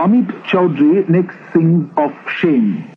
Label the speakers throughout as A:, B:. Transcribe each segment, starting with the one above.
A: Amit Chaudhuri next sings of shame.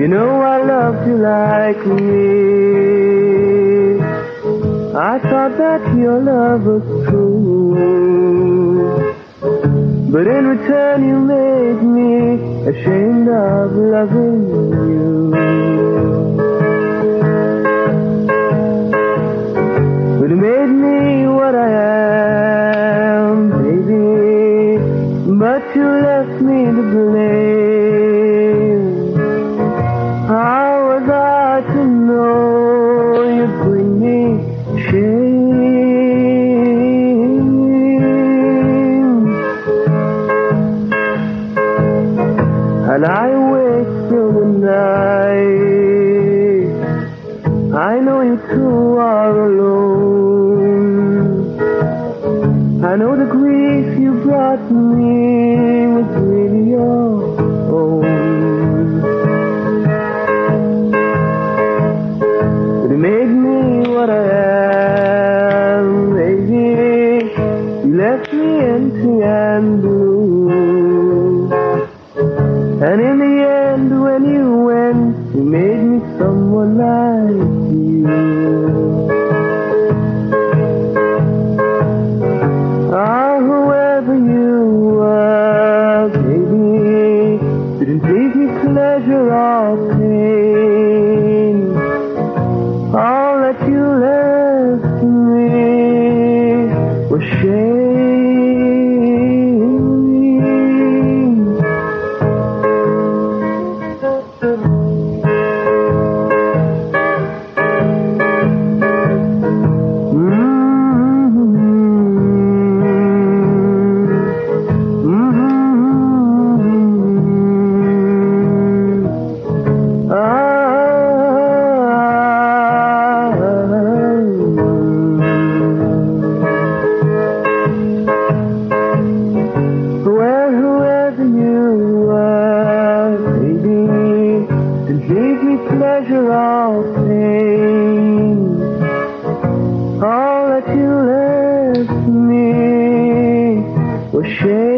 B: You know I loved you like me. I thought that your love was true. But in return you made me ashamed of loving you. Left me to blame. How was I to know you'd bring me shame? And I wait till the night. I know you too are alone. I know the grief you brought me like you. Ah, whoever you were, baby, didn't give you pleasure or pain. Pleasure or pain. All that you left me was shame.